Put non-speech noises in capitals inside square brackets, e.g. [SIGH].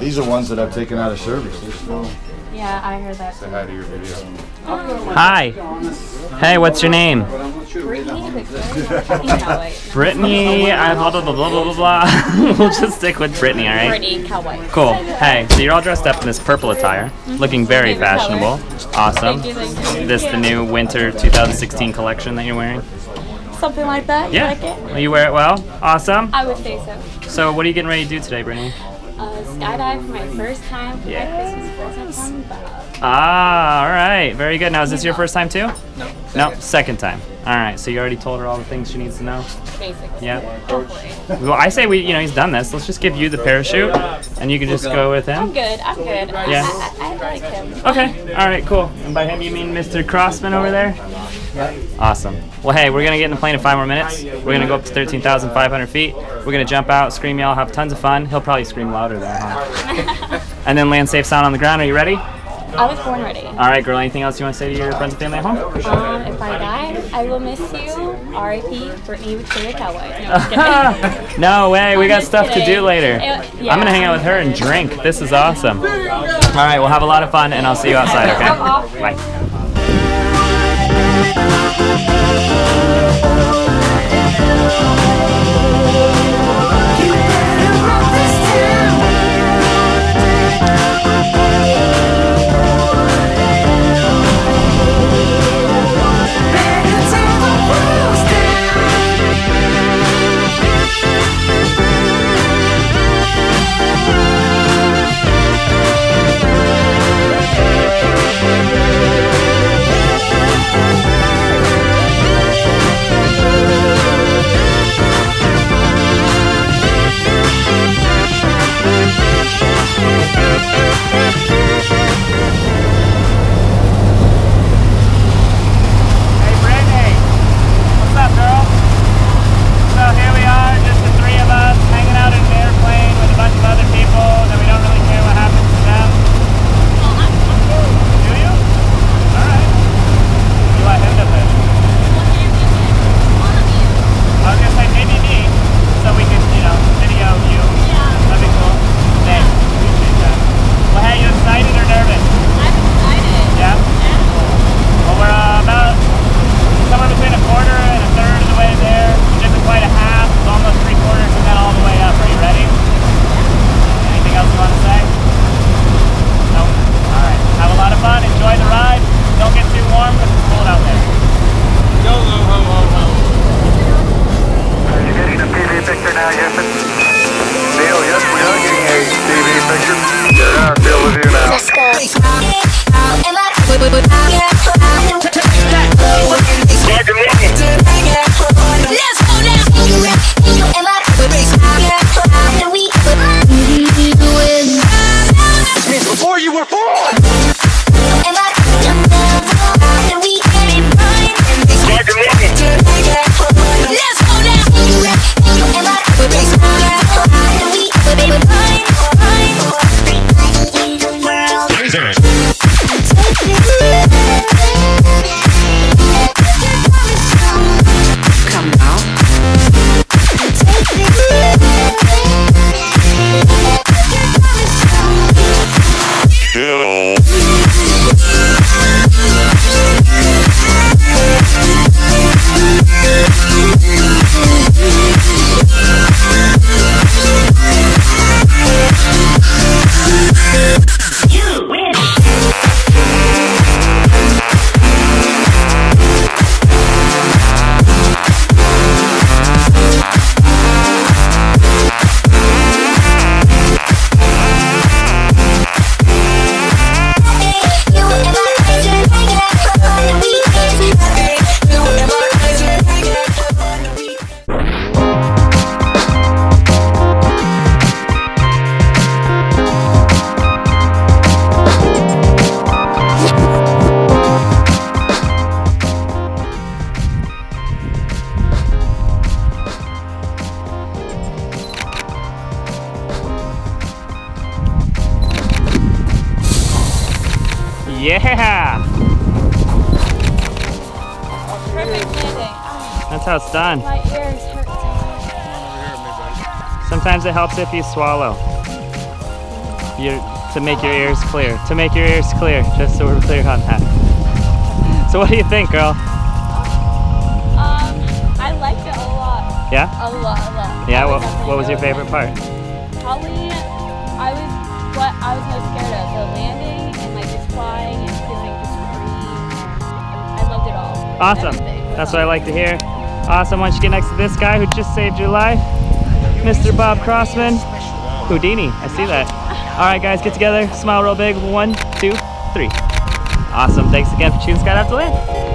These are ones that I've taken out of service. They're still. Yeah, I heard that. Say hi to your video. Hi. Hey, what's your name? Brittany Victoria. [LAUGHS] Brittany. I blah blah blah blah blah blah. blah. [LAUGHS] we'll just stick with Brittany, all right? Brittany Cowboy. Cool. Hey, so you're all dressed up in this purple attire, mm-hmm. looking very Favorite color. fashionable. Awesome. Thank you, thank you. This the new winter 2016 collection that you're wearing? Something like that. You Yeah. like it? Well, you wear it well. Awesome. I would say so. So, what are you getting ready to do today, Brittany? Uh, skydive for my first time for Yes. my Christmas present. Ah, all right. Very good. Now, is this your first time too? No. No, second time. All right. So you already told her all the things she needs to know. Basically. Yeah. Hopefully. Well, I say we, you know, he's done this. Let's just give you the parachute, and you can just go with him. I'm good. I'm good. Yeah. I, I, I like him. Okay. All right. Cool. And by him, you mean Mr. Crossman over there? Awesome. Well, hey, we're gonna get in the plane in five more minutes. We're gonna go up to 13,500 feet. We're gonna jump out, scream, yell, have tons of fun. He'll probably scream louder there, huh? and then land safe, sound on the ground. Are you ready? I was born ready. All right, girl. Anything else you want to say to your friends and family at home? Um, if I die, I will miss you. R.I.P. Brittany Victoria Cowboy. No, I'm just kidding. [LAUGHS] no way. We got just stuff to do kidding. later. Uh, I'm gonna hang out with her and drink. This is awesome. All right, we'll have a lot of fun, and I'll see you outside. Okay? Bye. yeah. That's how it's done. my ears hurt so Sometimes it helps if you swallow. You to make your ears clear. To make your ears clear, just so we're clear on that. [LAUGHS] So what do you think, girl? Um, I liked it a lot. Yeah? A lot, a lot. Yeah, what, what was your favorite part? Probably, I was what I was most scared of the landing and like just flying and feeling just free. I loved it all. Awesome. Everything That's what I like to hear. Awesome. Once you get next to this guy who just saved your life, Mr. Bob Crossman. Houdini. I see that. All right, guys, get together. Smile real big. One, two, three. Awesome. Thanks again for choosing Skydive DeLand.